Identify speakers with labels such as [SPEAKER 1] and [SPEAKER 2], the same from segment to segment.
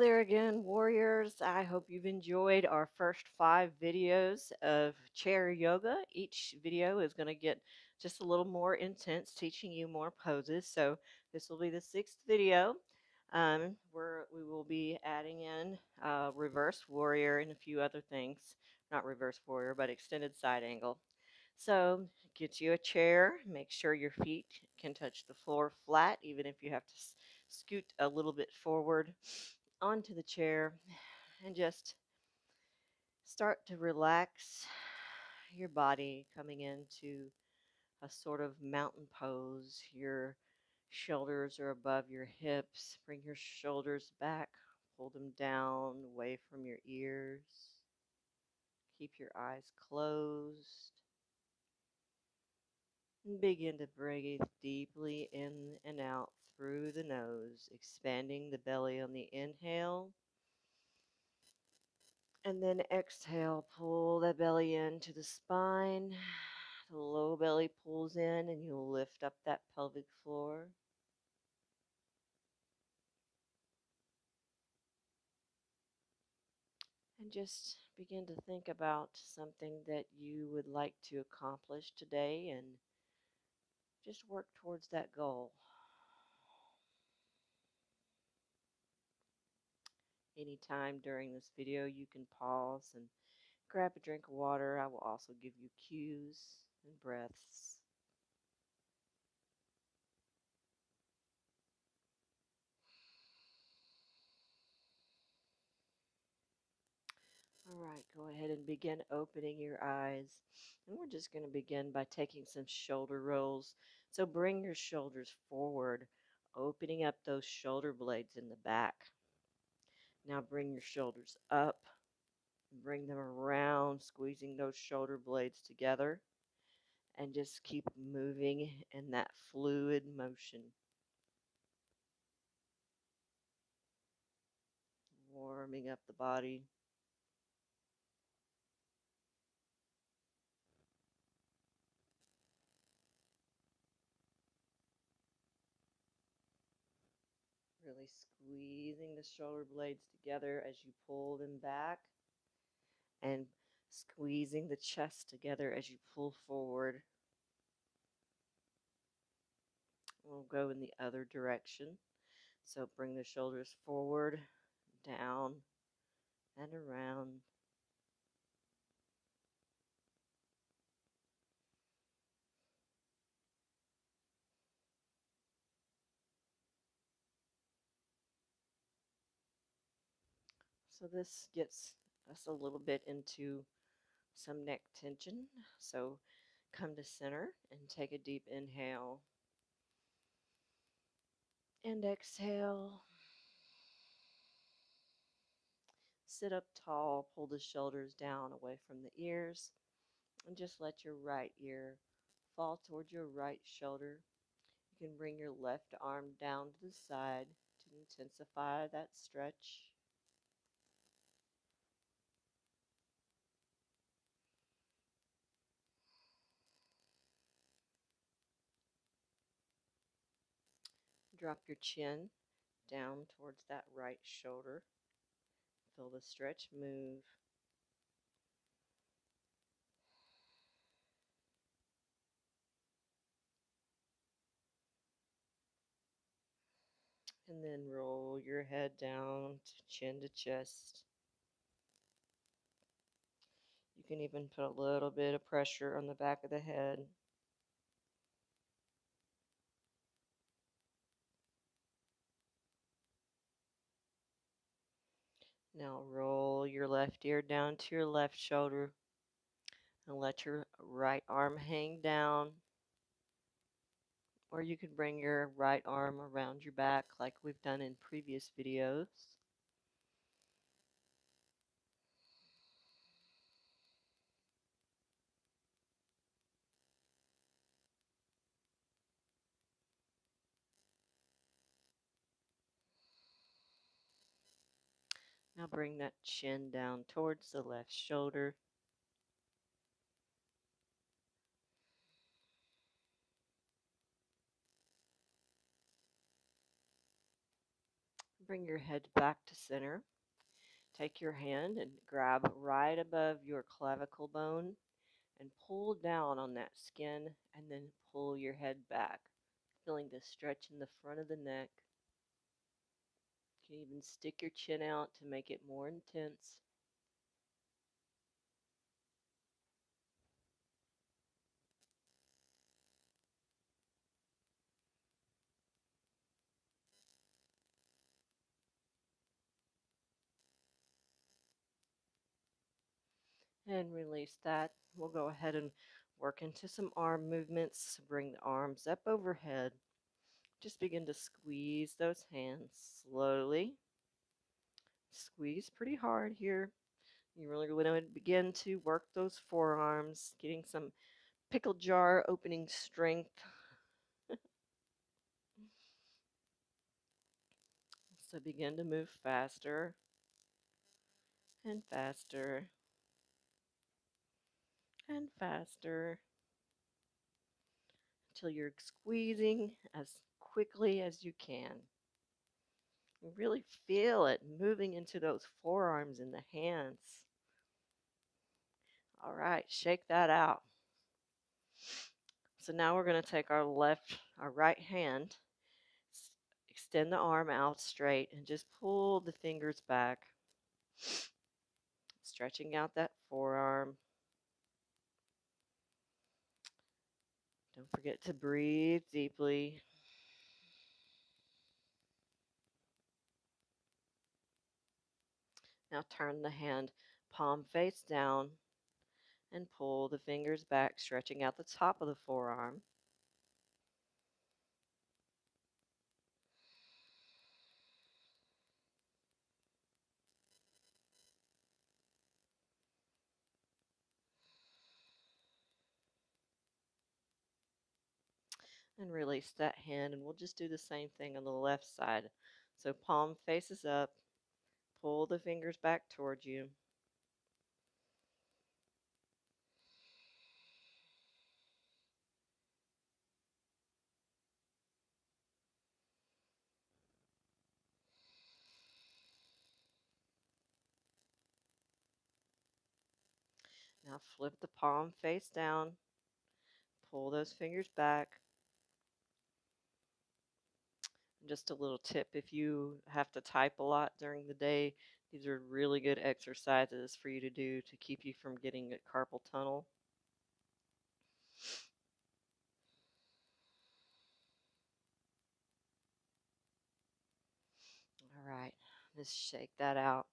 [SPEAKER 1] there again, warriors. I hope you've enjoyed our first five videos of chair yoga. Each video is going to get just a little more intense, teaching you more poses. So this will be the sixth video. Um, where we will be adding in uh, reverse warrior and a few other things. Not reverse warrior, but extended side angle. So get you a chair. Make sure your feet can touch the floor flat, even if you have to scoot a little bit forward onto the chair and just start to relax your body coming into a sort of mountain pose. Your shoulders are above your hips. Bring your shoulders back, pull them down away from your ears. Keep your eyes closed. And begin to breathe deeply in and out through the nose, expanding the belly on the inhale. And then exhale, pull that belly into the spine. The low belly pulls in, and you'll lift up that pelvic floor. And just begin to think about something that you would like to accomplish today and just work towards that goal. Anytime during this video, you can pause and grab a drink of water. I will also give you cues and breaths. All right, go ahead and begin opening your eyes. And we're just going to begin by taking some shoulder rolls. So bring your shoulders forward, opening up those shoulder blades in the back. Now bring your shoulders up, bring them around, squeezing those shoulder blades together, and just keep moving in that fluid motion. Warming up the body. Really squeezing the shoulder blades together as you pull them back and squeezing the chest together as you pull forward. We'll go in the other direction. So bring the shoulders forward, down, and around. So this gets us a little bit into some neck tension. So come to center and take a deep inhale. And exhale. Sit up tall, pull the shoulders down away from the ears, and just let your right ear fall towards your right shoulder. You can bring your left arm down to the side to intensify that stretch. Drop your chin down towards that right shoulder. Feel the stretch move. And then roll your head down to chin to chest. You can even put a little bit of pressure on the back of the head. Now roll your left ear down to your left shoulder and let your right arm hang down. Or you can bring your right arm around your back like we've done in previous videos. Now bring that chin down towards the left shoulder. bring your head back to center. Take your hand and grab right above your clavicle bone and pull down on that skin and then pull your head back, feeling the stretch in the front of the neck. Can even stick your chin out to make it more intense. and release that. We'll go ahead and work into some arm movements. Bring the arms up overhead. Just begin to squeeze those hands slowly. Squeeze pretty hard here. You really want to begin to work those forearms, getting some pickle jar opening strength. so begin to move faster and faster and faster until you're squeezing as quickly as you can. Really feel it moving into those forearms and the hands. All right, shake that out. So now we're going to take our left, our right hand, extend the arm out straight, and just pull the fingers back, stretching out that forearm. Don't forget to breathe deeply. Now turn the hand palm face down and pull the fingers back, stretching out the top of the forearm. and release that hand and we'll just do the same thing on the left side so palm faces up pull the fingers back towards you. Now flip the palm face down, pull those fingers back, just a little tip if you have to type a lot during the day, these are really good exercises for you to do to keep you from getting a carpal tunnel. All right, just shake that out.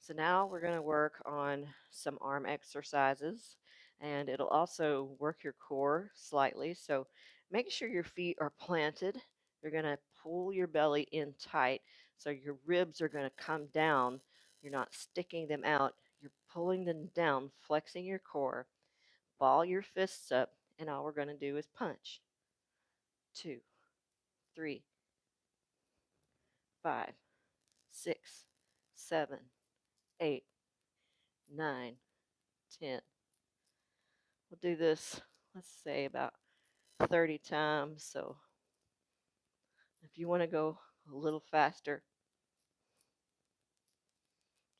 [SPEAKER 1] So now we're going to work on some arm exercises and it'll also work your core slightly. So make sure your feet are planted you're going to pull your belly in tight. So your ribs are going to come down. You're not sticking them out. You're pulling them down, flexing your core. Ball your fists up, and all we're going to do is punch. Two, three, five, six, seven, eight, nine, ten. We'll do this, let's say, about 30 times. So if you want to go a little faster,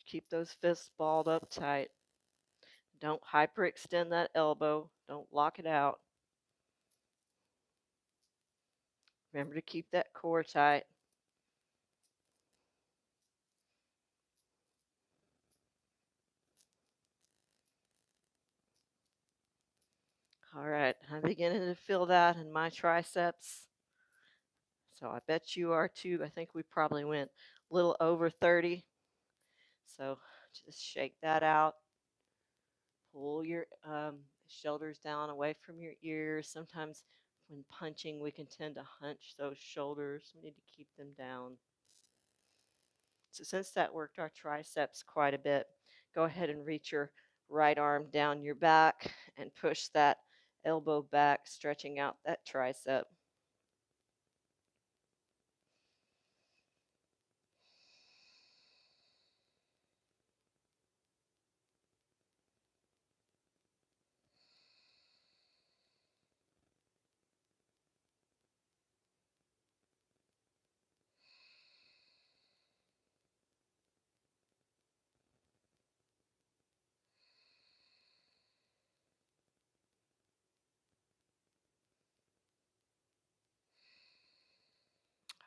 [SPEAKER 1] keep those fists balled up tight. Don't hyperextend that elbow. Don't lock it out. Remember to keep that core tight. All right, I'm beginning to feel that in my triceps. So I bet you are too. I think we probably went a little over 30. So just shake that out. Pull your um, shoulders down away from your ears. Sometimes when punching, we can tend to hunch those shoulders. We need to keep them down. So since that worked our triceps quite a bit, go ahead and reach your right arm down your back and push that elbow back, stretching out that tricep.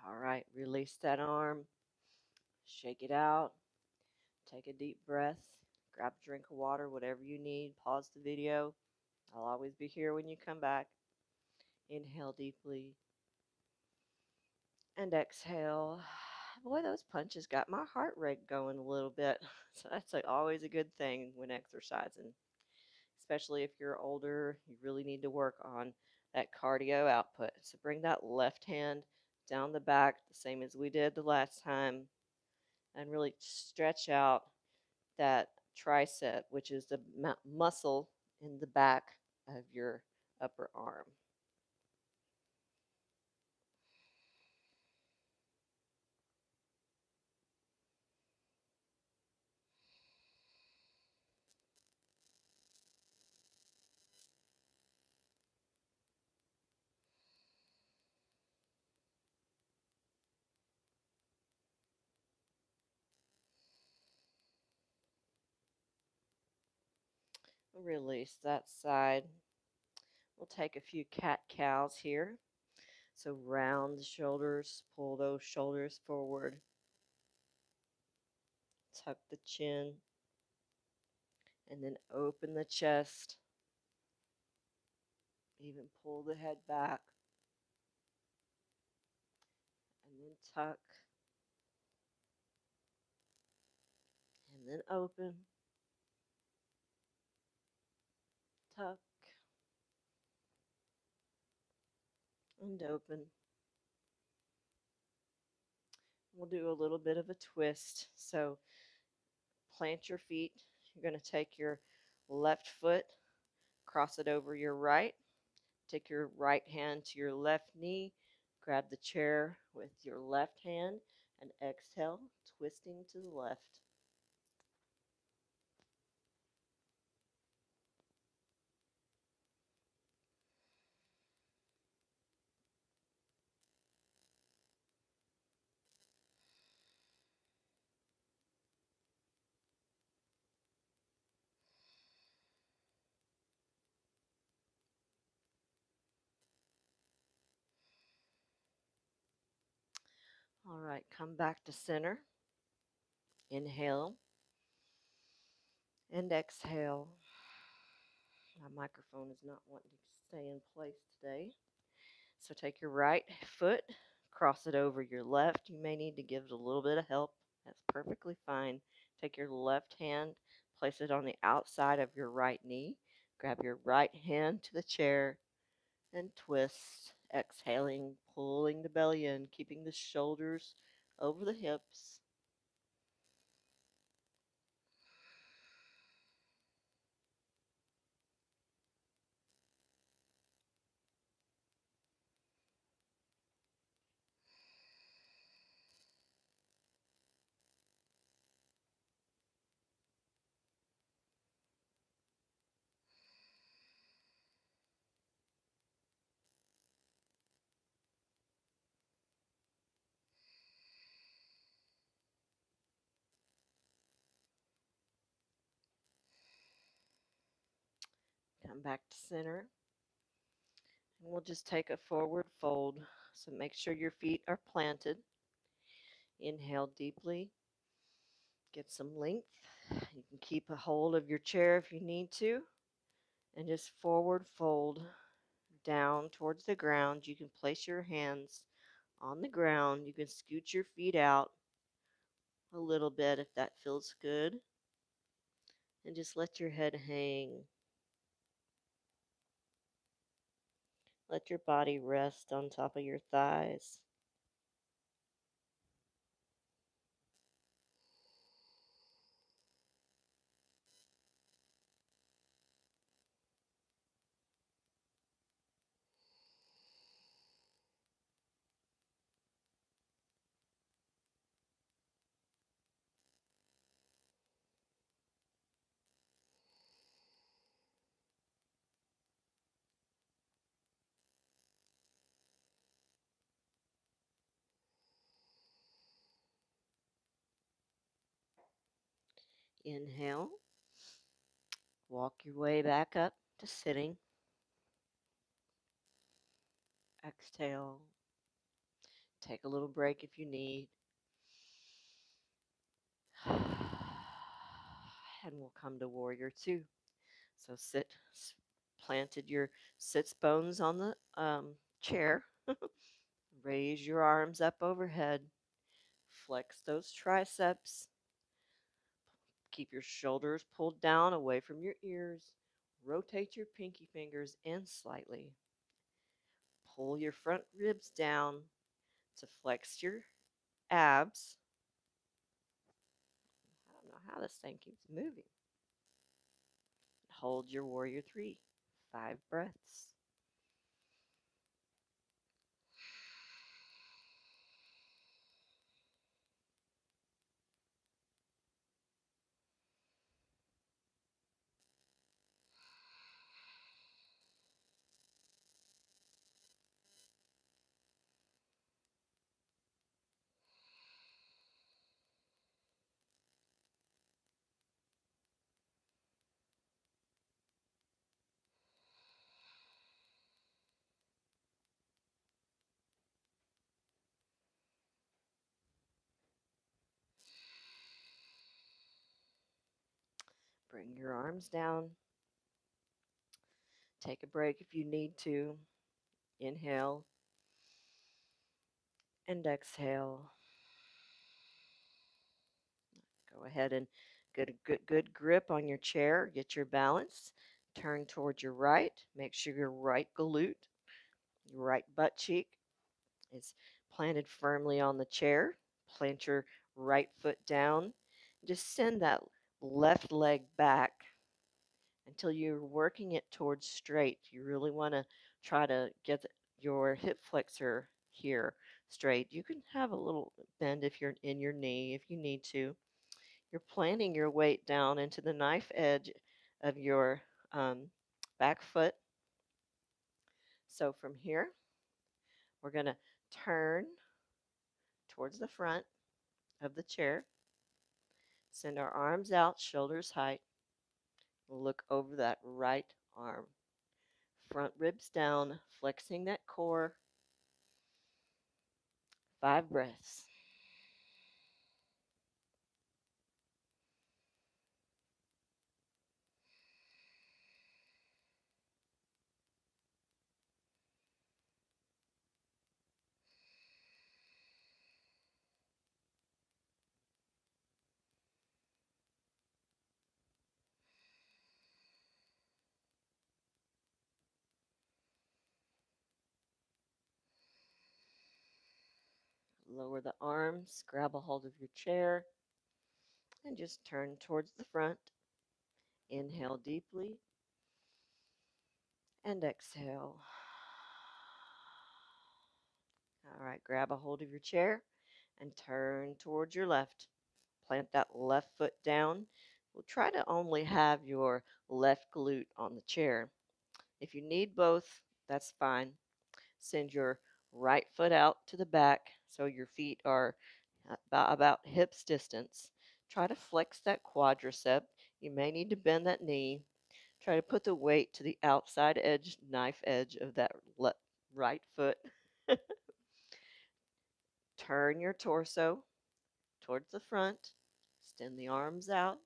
[SPEAKER 1] All right, release that arm, shake it out, take a deep breath, grab a drink of water, whatever you need. Pause the video. I'll always be here when you come back. Inhale deeply and exhale. Boy, those punches got my heart rate going a little bit. So that's like always a good thing when exercising, especially if you're older. You really need to work on that cardio output. So bring that left hand down the back, the same as we did the last time, and really stretch out that tricep, which is the muscle in the back of your upper arm. Release that side. We'll take a few cat cows here. So round the shoulders, pull those shoulders forward. Tuck the chin. And then open the chest. Even pull the head back. And then tuck. And then open. Tuck and open. We'll do a little bit of a twist. So plant your feet. You're going to take your left foot, cross it over your right. Take your right hand to your left knee. Grab the chair with your left hand and exhale, twisting to the left. All right, come back to center. Inhale and exhale. My microphone is not wanting to stay in place today. So take your right foot, cross it over your left. You may need to give it a little bit of help. That's perfectly fine. Take your left hand, place it on the outside of your right knee. Grab your right hand to the chair and twist exhaling, pulling the belly in, keeping the shoulders over the hips. Come back to center. And we'll just take a forward fold. So make sure your feet are planted. Inhale deeply. Get some length. You can keep a hold of your chair if you need to. And just forward fold down towards the ground. You can place your hands on the ground. You can scoot your feet out a little bit if that feels good. And just let your head hang. Let your body rest on top of your thighs. Inhale. Walk your way back up to sitting. Exhale. Take a little break if you need. and we'll come to warrior two. So sit, planted your sits bones on the um, chair. Raise your arms up overhead. Flex those triceps. Keep your shoulders pulled down away from your ears. Rotate your pinky fingers in slightly. Pull your front ribs down to flex your abs. I don't know how this thing keeps moving. Hold your warrior three. Five breaths. Bring your arms down. Take a break if you need to. Inhale and exhale. Go ahead and get a good, good grip on your chair. Get your balance. Turn towards your right. Make sure your right glute, your right butt cheek is planted firmly on the chair. Plant your right foot down. Just send that left leg back until you're working it towards straight. You really want to try to get your hip flexor here straight. You can have a little bend if you're in your knee if you need to. You're planting your weight down into the knife edge of your um, back foot. So from here, we're going to turn towards the front of the chair. Send our arms out, shoulders height. Look over that right arm. Front ribs down, flexing that core. Five breaths. Lower the arms, grab a hold of your chair, and just turn towards the front. Inhale deeply and exhale. All right, grab a hold of your chair and turn towards your left. Plant that left foot down. We'll try to only have your left glute on the chair. If you need both, that's fine. Send your right foot out to the back so your feet are about, hips distance. Try to flex that quadricep. You may need to mm-hmm. bend that knee. Try to put the weight to the outside edge, knife edge of that right foot. Turn your torso towards the front. Extend the arms out.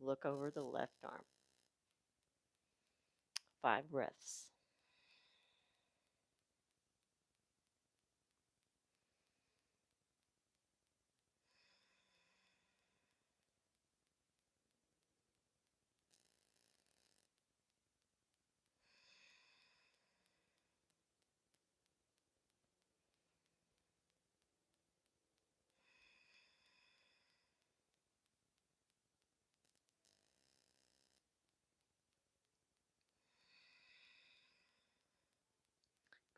[SPEAKER 1] Look over the left arm. Five breaths.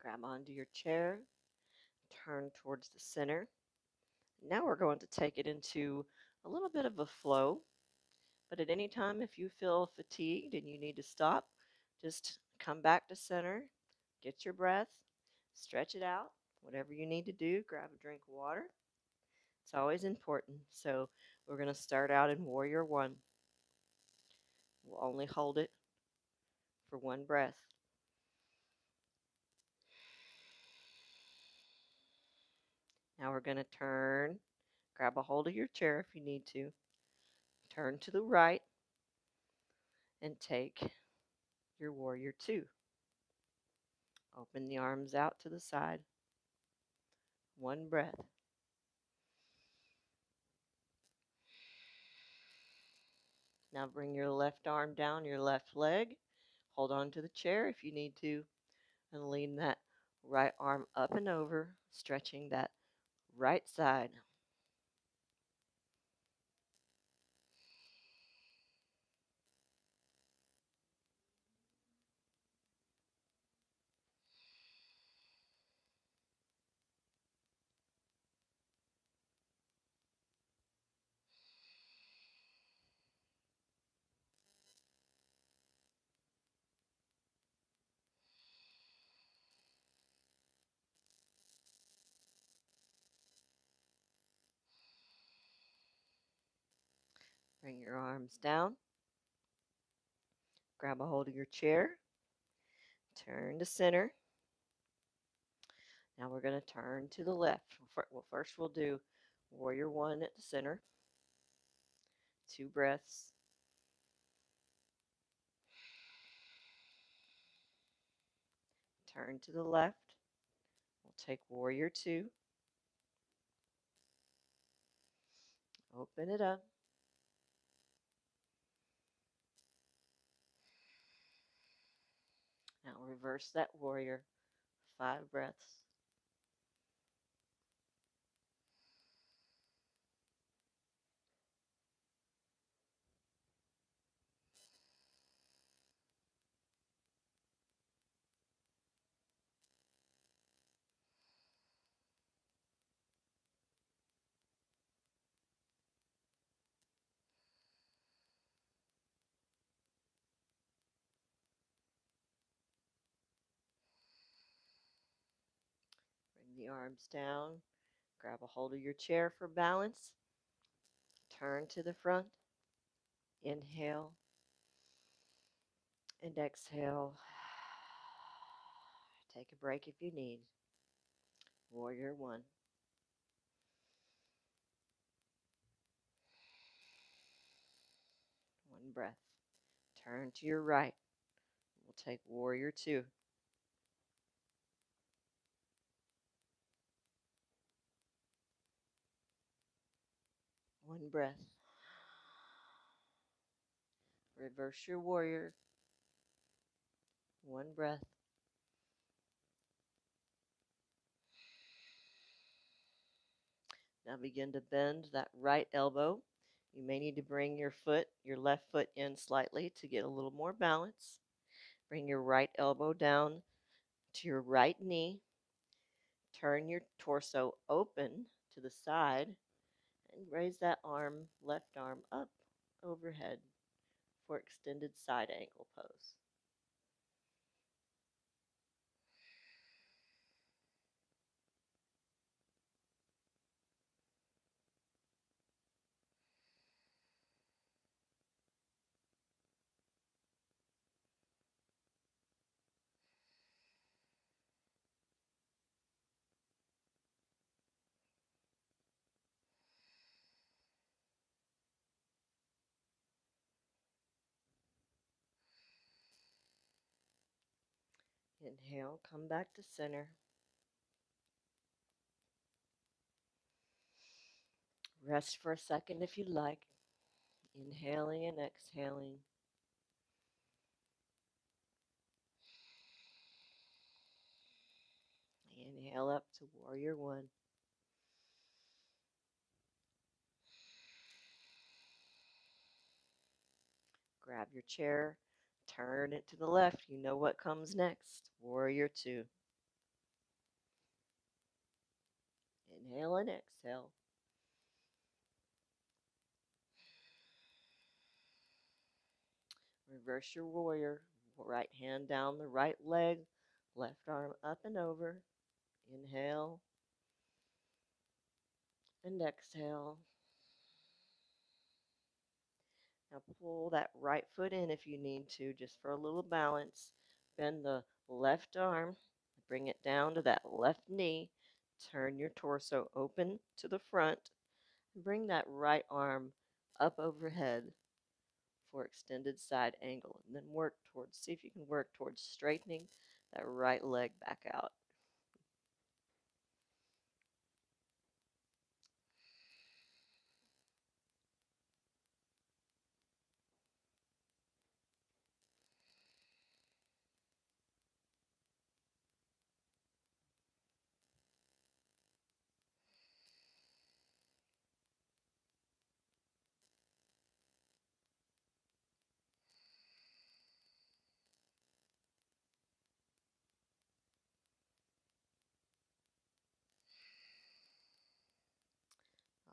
[SPEAKER 1] Grab onto your chair, turn towards the center. Now we're going to take it into a little bit of a flow. But at any time, if you feel fatigued and you need to stop, just come back to center, get your breath, stretch it out, whatever you need to do, grab a drink of water. It's always important. So we're going to start out in Warrior One. We'll only hold it for one breath. Now we're going to turn, grab a hold of your chair if you need to. Turn to the right and take your warrior two. Open the arms out to the side. One breath. Now bring your left arm down your left leg. Hold on to the chair if you need to. And lean that right arm up and over, stretching that right side. Bring your arms down. Grab a hold of your chair. Turn to center. Now we're going to turn to the left. Well, first we'll do warrior one at the center. Two breaths. Turn to the left. We'll take warrior two. Open it up. Now reverse that warrior. Five breaths. The arms down. Grab a hold of your chair for balance. Turn to the front. Inhale and exhale. Take a break if you need. Warrior one. One breath. Turn to your right. We'll take warrior two. One breath. Reverse your warrior. One breath. Now begin to bend that right elbow. You may need to bring your foot, your left foot in slightly to get a little more balance. Bring your right elbow down to your right knee. Turn your torso open to the side and raise that arm, left arm up overhead for extended side angle pose. Inhale, come back to center. Rest for a second if you like. Inhaling and exhaling. Inhale up to warrior one. Grab your chair Turn it to the left. You know what comes next. Warrior two. Inhale and exhale. Reverse your warrior. Right hand down the right leg. Left arm up and over. Inhale. And exhale. Now pull that right foot in if you need to, just for a little balance. Bend the left arm, bring it down to that left knee. Turn your torso open to the front. And bring that right arm up overhead for extended side angle. And then work towards, see if you can work towards straightening that right leg back out.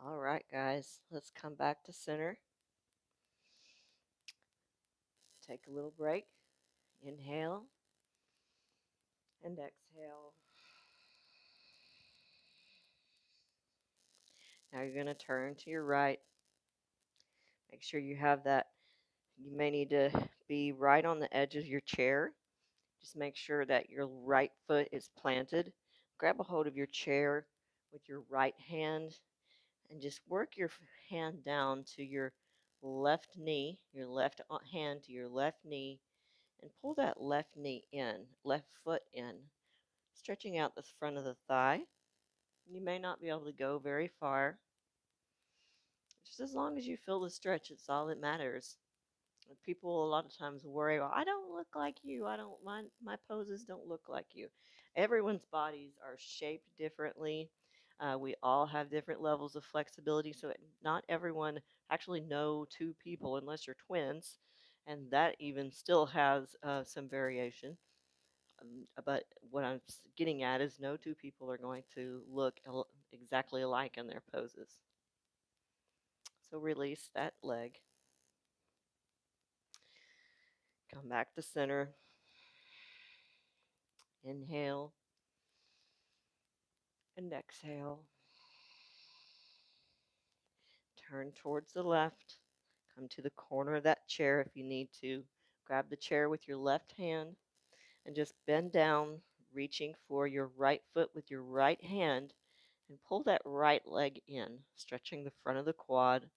[SPEAKER 1] All right, guys, let's come back to center. Take a little break. Inhale and exhale. Now you're going to turn to your right. Make sure you have that. You may need to be right on the edge of your chair. Just make sure that your right foot is planted. Grab a hold of your chair with your right hand and just work your hand down to your left knee, your left uh, hand to your left knee, and pull that left knee in, left foot in, stretching out the front of the thigh. You may not be able to go very far. Just as long as you feel the stretch, it's all that matters. People a lot of times worry, well, I don't look like you. I don't my my poses don't look like you. Everyone's bodies are shaped differently. Uh, we all have different levels of flexibility, so not everyone actually know two people unless you're twins, and that even still has uh, some variation. Um, but what I'm getting at is no two people are going to look exactly alike in their poses. So release that leg. Come back to center. Inhale and exhale. Turn towards the left. Come to the corner of that chair if you need to. Grab the chair with your left hand and just bend down, reaching for your right foot with your right hand and pull that right leg in, stretching the front of the quad.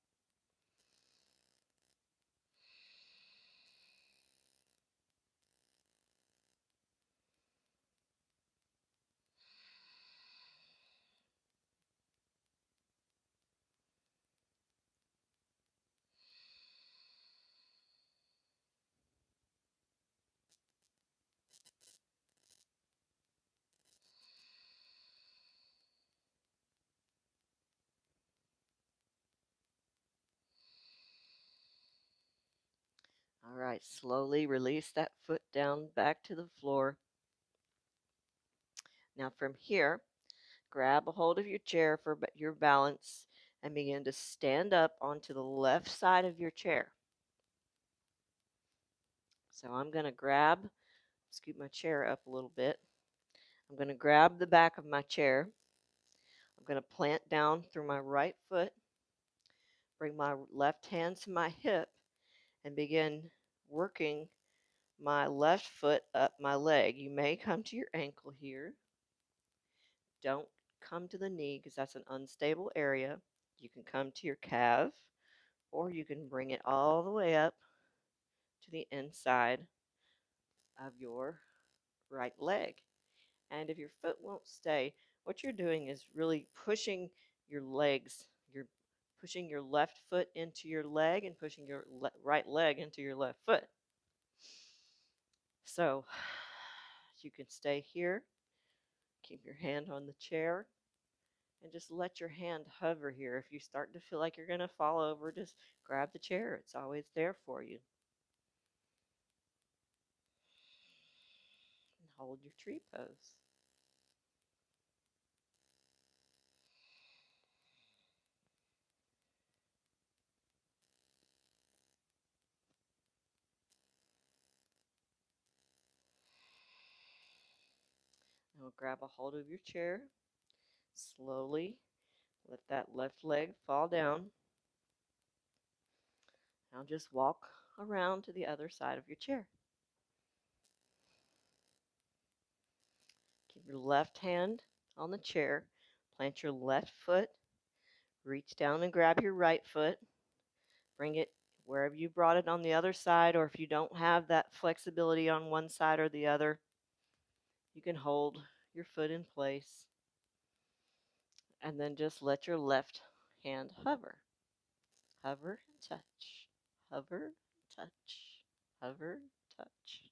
[SPEAKER 1] All right, slowly release that foot down back to the floor. Now from here, grab a hold of your chair for your balance and begin to stand up onto the left side of your chair. So I'm going to grab, scoot my chair up a little bit. I'm going to grab the back of my chair. I'm going to plant down through my right foot, bring my left hand to my hip, and begin working my left foot up my leg. You may come to your ankle here. Don't come to the knee because that's an unstable area. You can come to your calf or you can bring it all the way up to the inside of your right leg. And if your foot won't stay, what you're doing is really pushing your legs. Pushing your left foot into your leg and pushing your le right leg into your left foot. So you can stay here, keep your hand on the chair, and just let your hand hover here. If you start to feel like you're going to fall over, just grab the chair. It's always there for you. And hold your tree pose. Grab a hold of your chair. Slowly let that left leg fall down. Now just walk around to the other side of your chair. Keep your left hand on the chair Plant your left foot. Reach down and grab your right foot. Bring it wherever you brought it on the other side, or if you don't have that flexibility on one side or the other, you can hold your foot in place and then just let your left hand hover. Hover, touch, hover, touch, hover, touch.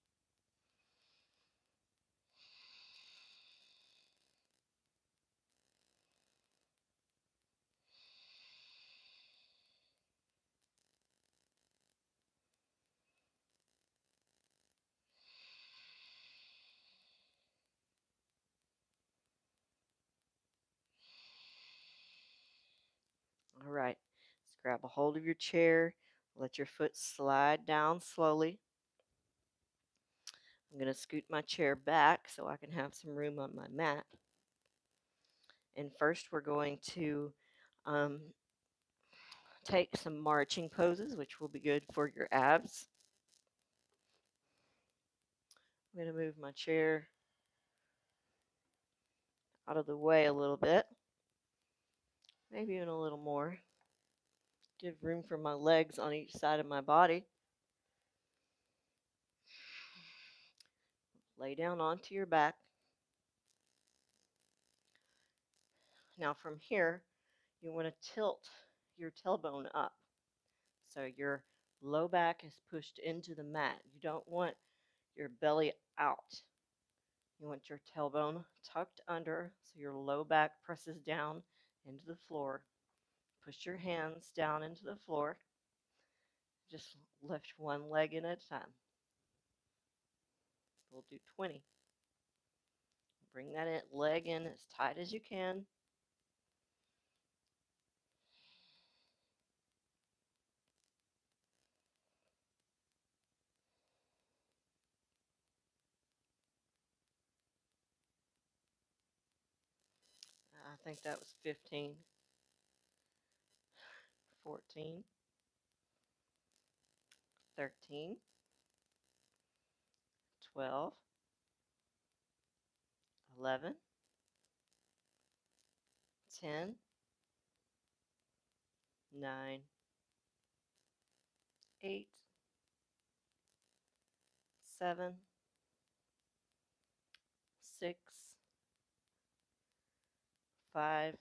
[SPEAKER 1] All right, let's grab a hold of your chair. Let your foot slide down slowly. I'm going to scoot my chair back so I can have some room on my mat. And first, we're going to um, take some marching poses, which will be good for your abs. I'm going to move my chair out of the way a little bit, maybe even a little more. Give room for my legs on each side of my body. Lay down onto your back. Now from here, you want to tilt your tailbone up. So your low back is pushed into the mat. You don't want your belly out. You want your tailbone tucked under so your low back presses down into the floor. Push your hands down into the floor. Just lift one leg in at a time. We'll do 20. Bring that leg in as tight as you can. I think that was 15, 14, 13, 12, 11, 10, 9, 8, 7, five,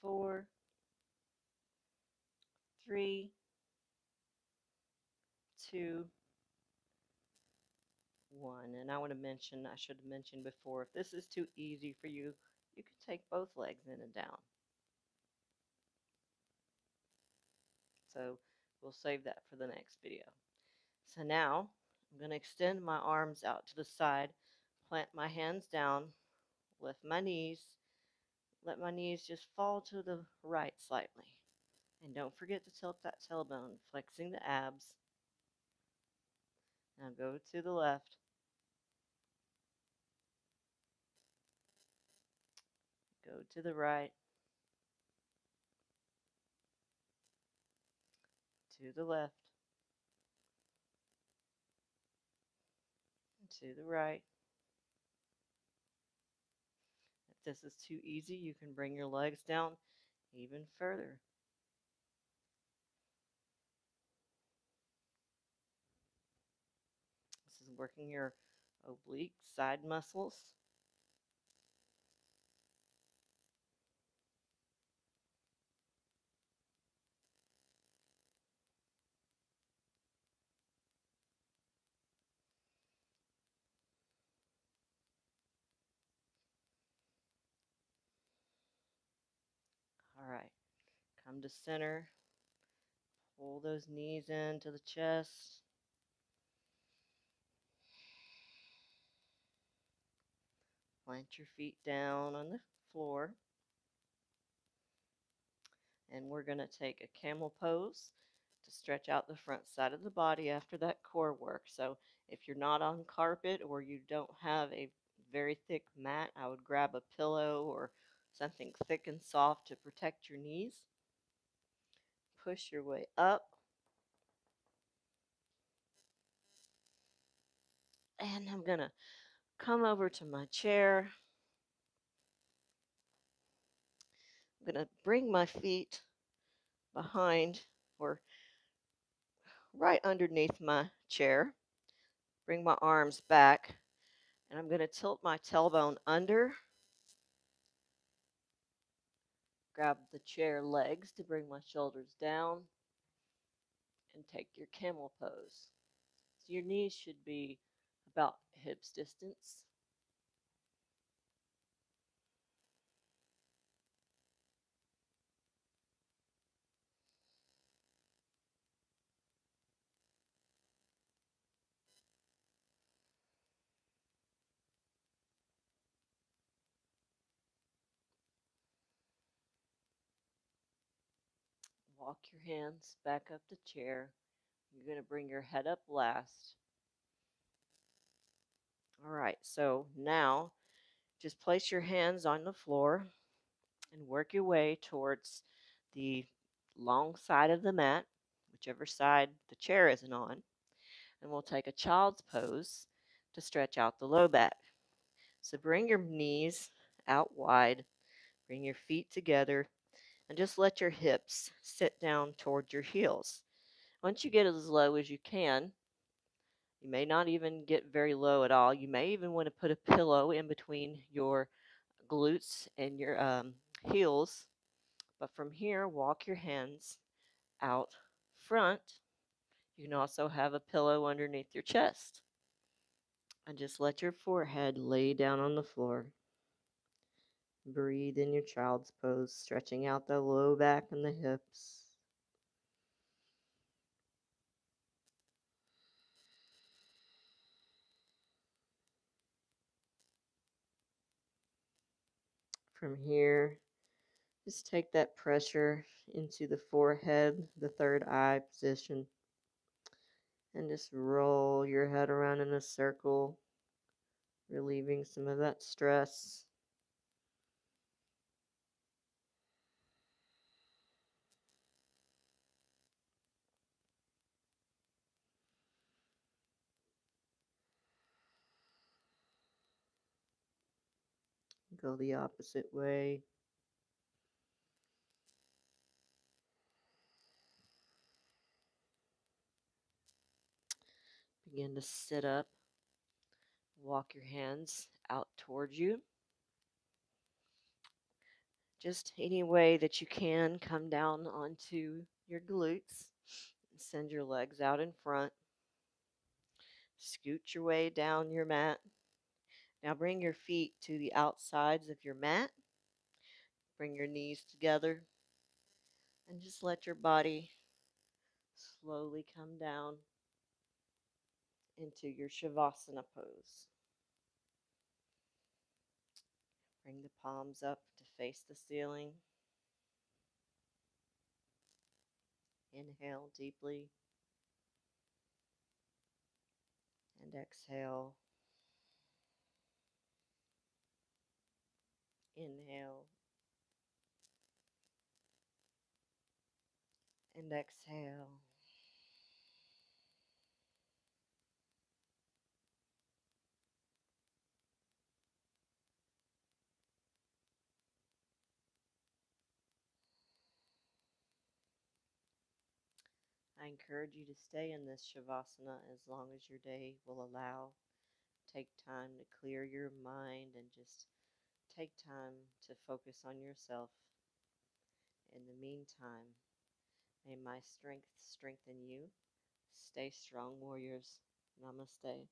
[SPEAKER 1] four, three, two, one. And I want to mention, I should have mentioned before, if this is too easy for you, you can take both legs in and down. So we'll save that for the next video. So now I'm going to extend my arms out to the side, plant my hands down, lift my knees, let my knees just fall to the right slightly. And don't forget to tilt that tailbone, flexing the abs. Now go to the left. Go to the right. To the left. To the right. If this is too easy, you can bring your legs down even further. This is working your oblique side muscles. All right, come to center. Pull those knees into the chest. Plant your feet down on the floor. And we're going to take a camel pose to stretch out the front side of the body after that core work. So if you're not on carpet or you don't have a very thick mat, I would grab a pillow or something thick and soft to protect your knees. Push your way up. And I'm going to come over to my chair. I'm going to bring my feet behind or right underneath my chair. Bring my arms back and I'm going to tilt my tailbone under. Grab the chair legs to bring my shoulders down and take your camel pose. So your knees should be about hips distance. Walk your hands back up the chair. You're going to bring your head up last. All right, so now just place your hands on the floor and work your way towards the long side of the mat, whichever side the chair isn't on. And we'll take a child's pose to stretch out the low back. So bring your knees out wide, bring your feet together, and just let your hips sit down toward your heels. Once you get as low as you can, you may not even get very low at all. You may even want to put a pillow in between your glutes and your um, heels. But from here, walk your hands out front. You can also have a pillow underneath your chest. And just let your forehead lay down on the floor. Breathe in your child's pose, stretching out the low back and the hips. From here, just take that pressure into the forehead, the third eye position, and just roll your head around in a circle, relieving some of that stress. Go the opposite way. Begin to sit up. Walk your hands out towards you. Just any way that you can, come down onto your glutes. Send your legs out in front. Scoot your way down your mat. Now bring your feet to the outsides of your mat. Bring your knees together. And just let your body slowly come down into your Shavasana pose. Bring the palms up to face the ceiling. Inhale deeply. And exhale. Inhale. And exhale. I encourage you to stay in this Shavasana as long as your day will allow. Take time to clear your mind and just take time to focus on yourself. In the meantime, may my strength strengthen you. Stay strong, warriors. Namaste.